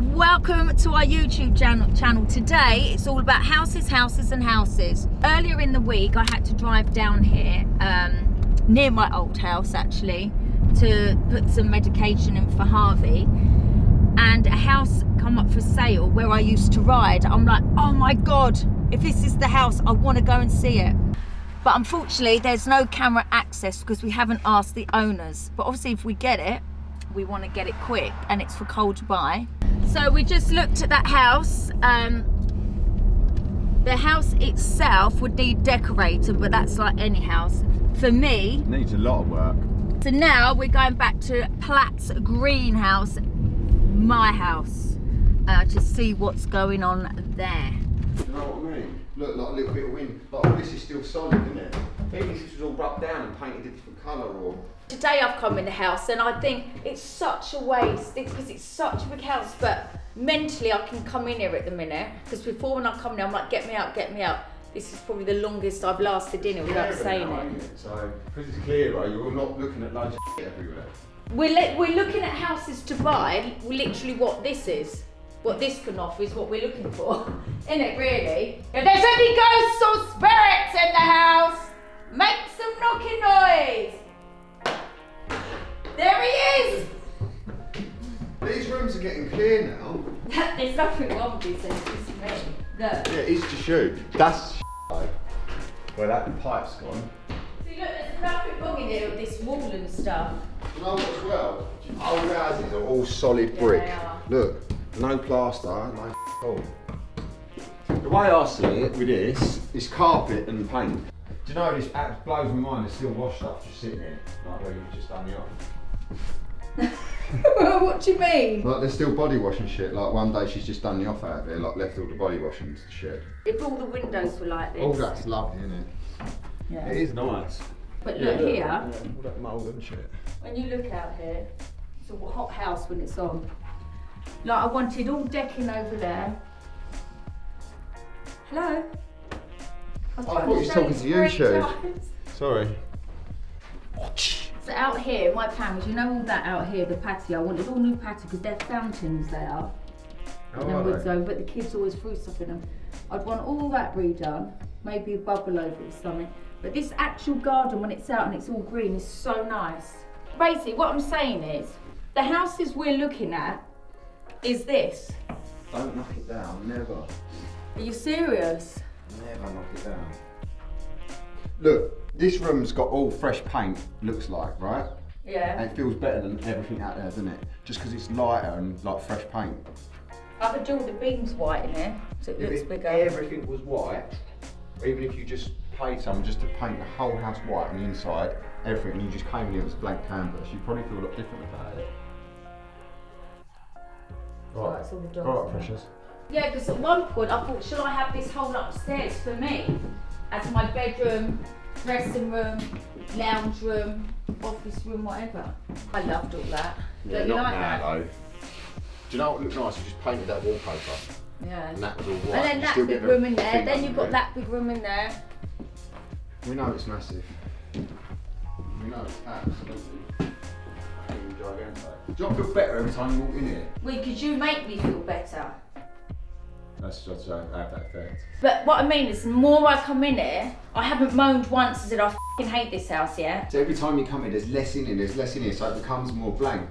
welcome to our YouTube channel. Today it's all about houses, houses and houses. Earlier in the week I had to drive down here, um, near my old house actually, to put some medication in for Harvey. And a house come up for sale where I used to ride. I'm like, oh my God, if this is the house, I want to go and see it. But unfortunately, there's no camera access because we haven't asked the owners. But obviously if we get it, we want to get it quick and it's for cold to buy. So we just looked at that house. Um, the house itself would need decorating, but that's like any house. For me, Needs a lot of work. so now we're going back to Platt's greenhouse, my house, uh, to see what's going on there. You know what I mean? Look, like a little bit of wind. Like this is still solid, rubbed down and painted a different colour or. Today I've come in the house and I think it's such a waste because it's such a big house, but mentally I can come in here at the minute because before when I come in, I'm like, get me out, get me out. This is probably the longest I've lasted in it without Clearer saying now, it. ain't So, because it's clearer, you're not looking at loads of shit everywhere. We're, li- we're looking at houses to buy, literally what this is. What this can offer is what we're looking for, isn't it really? If there's any ghosts or spirits in the house, make some knocking noise. There he is. These rooms are getting clear now. There's nothing wrong with this, it's me. Look. Yeah, it's to shoot. That's. Where that pipe's gone. See, look, there's nothing wrong in here with this wall and stuff. You know what as well? Old houses are all solid brick. they are. Look, no plaster, no hole. The way I see it with this is carpet and paint. Do you know this act blows my mind? There's still washed up just sitting here, like where you've just done the off. what do you mean? Like there's still body washing shit. Like one day she's just done the off out of here, like left all the body washing into the. If all the windows were like this. All that's lovely, isn't it? Yeah. It is nice. But look here, Yeah, all that mould and shit. when you look out here, it's a hot house when it's on. Like I wanted all decking over there. Hello? I, was I trying thought you was show talking to you, three Shu. Sorry. So out here, my plan was, you know all that out here, the patio, I want wanted all new patio because they're fountains there. How in the are oh, wood zone, but the kids always threw stuff in them. I'd want all that redone, maybe a bubble over or something. But this actual garden, when it's out and it's all green, is so nice. Basically, what I'm saying is, the houses we're looking at is this. Don't knock it down, never. Are you serious? Never knock it down. Look, this room's got all fresh paint, looks like, right? And Yeah. it feels better than everything out there, doesn't it? Just because it's lighter and like fresh paint. I could do all the beams white in here, so it looks if bigger. everything was white, even if you just paid someone just to paint the whole house white on the inside, everything, and you just came in here as blank canvas, you'd probably feel a lot different about it. Right, it's all the dogs All right, now. precious. Yeah, because at one point I thought, should I have this whole upstairs for me? As my bedroom, dressing room, lounge room, office room, whatever. I loved all that. Don't you like that? though. Do you know what looked nice? You just painted that wallpaper, Yeah. and that was all white. And then You that big room in there, then you've got it. that big room in there. We know it's massive. We know it's absolutely gigantic. Do you not feel better every time you walk in here? Well, because you make me feel better. That's just to have that effect. But what I mean is, the more I come in here, I haven't moaned once and said, I fing hate this house yet. So every time you come in, there's less in here, there's less in here, so it becomes more blank.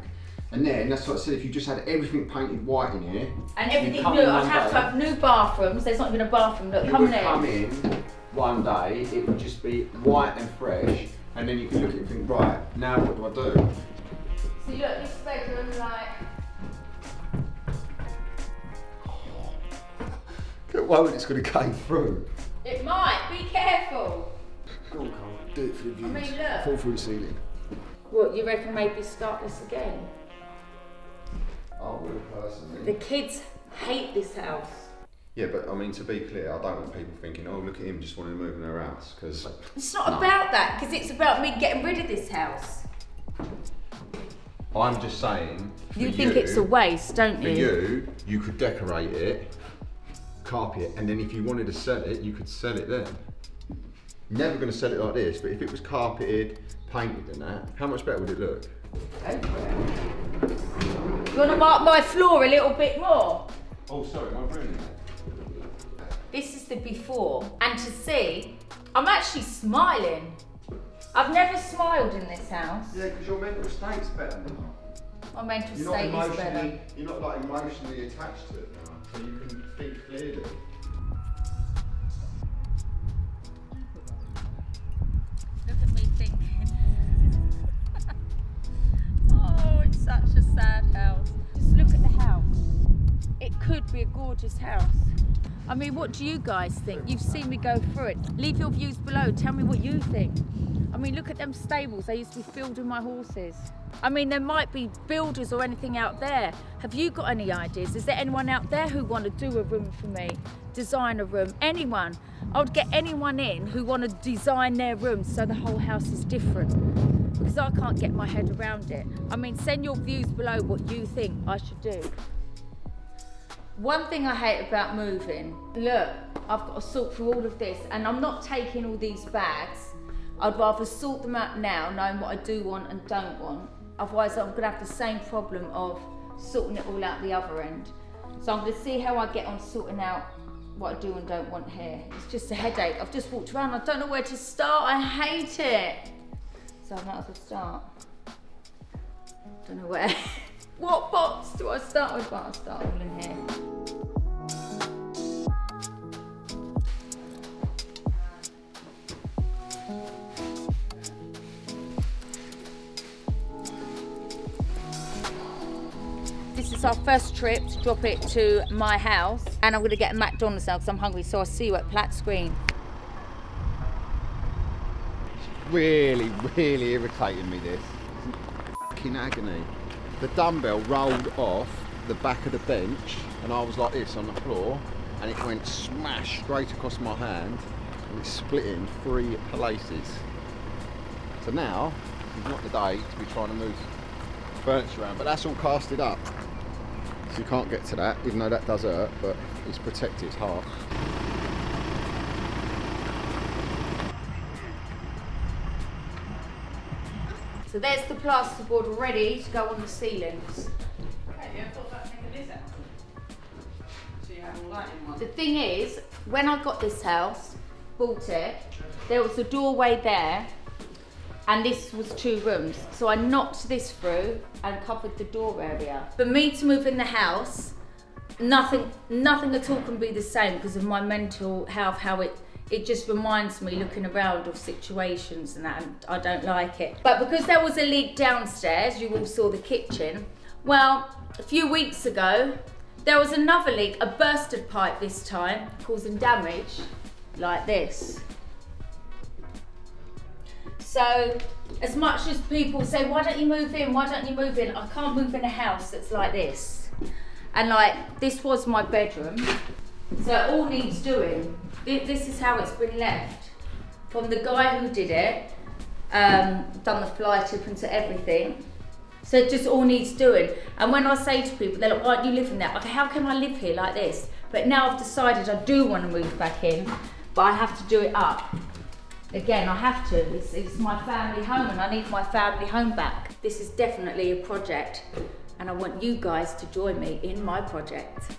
And then, that's what I said, if you just had everything painted white in here, And everything new, I'd one have to have new bathrooms. There's not even a bathroom. Look, you come would in. come in one day, it would just be white and fresh, and then you could look at it and think, right, now what do I do? See, look, this bedroom, like. Look, why would it's going to cave through? It might. Be careful. Go on, Carl, do it for the views. mean, look. Fall through the ceiling. What, you reckon maybe start this again? I would, personally. The kids hate this house. Yeah, but I mean, to be clear, I don't want people thinking, oh, look at him just wanting to move in their house, because It's not about that, because it's about me getting rid of this house. I'm just saying. for You think it's a waste, don't you? For you? you, you could decorate it, carpet and then if you wanted to sell it, you could sell it then. Never going to sell it like this, but if it was carpeted, painted and that, how much better would it look? Go for it. You want to mark my floor a little bit more? Oh, sorry, my room. This is the before. And to see, I'm actually smiling. I've never smiled in this house. Yeah, because your mental state's better now. My mental You're state is better. you're not like emotionally attached to it now, so you can think clearly. Look at me thinking. oh, it's such a sad house. Just look at the house. It could be a gorgeous house. I mean, what do you guys think? You've seen me go through it. Leave your views below. Tell me what you think. I mean, look at them stables. They used to be filled with my horses. I mean, there might be builders or anything out there. Have you got any ideas? Is there anyone out there who want to do a room for me? Design a room? Anyone? I would get anyone in who want to design their room so the whole house is different. Because I can't get my head around it. I mean, send your views below what you think I should do. One thing I hate about moving, look, I've got to sort through all of this and I'm not taking all these bags. I'd rather sort them out now, knowing what I do want and don't want. Otherwise, I'm going to have the same problem of sorting it all out the other end. So I'm going to see how I get on sorting out what I do and don't want here. It's just a headache. I've just walked around. I don't know where to start. I hate it. So I might as well start. Don't know where. what box do I start with? But I'll start all in here. Is our first trip to drop it to my house. And I'm going to get a McDonald's now because I'm hungry. So I'll see you at Partridge Green. Really, really irritating me this. Fucking agony. The dumbbell rolled off the back of the bench and I was like this on the floor and it went smash straight across my hand and it split in three places. So now is not the day to be trying to move furniture around, but that's all casted up. So you can't get to that, even though that does hurt, but it's protected, it's hard. So there's the plasterboard ready to go on the ceilings. Okay, yeah, I thought about taking this out. So you have all that in one. The thing is, when I got this house, bought it, there was a doorway there and this was two rooms. So I knocked this through and covered the door area. For me to move in the house, nothing nothing at all can be the same because of my mental health, how it it just reminds me looking around of situations and that and I don't like it. But because there was a leak downstairs, you all saw the kitchen. Well, a few weeks ago, there was another leak, a bursted pipe this time, causing damage like this. So, as much as people say, why don't you move in, why don't you move in, I can't move in a house that's like this. And like, this was my bedroom, so it all needs doing. This is how it's been left. From the guy who did it, um, done the fly tip into everything. So it just all needs doing. And when I say to people, they're like, why don't you live in there? Okay, how can I live here like this? But now I've decided I do want to move back in, but I have to do it up. Again, I have to. It's, it's my family home and I need my family home back. This is definitely a project and I want you guys to join me in my project.